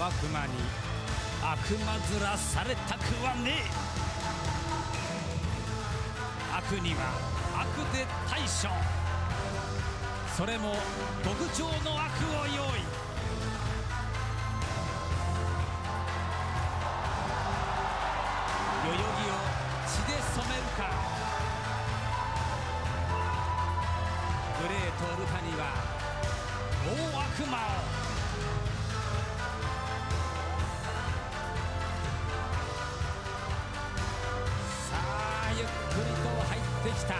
悪魔に悪魔面されたくはねえ。悪には悪で対処。それも極上の悪を用意。代々木を血で染めるか。グレートルカには大悪魔を。きた。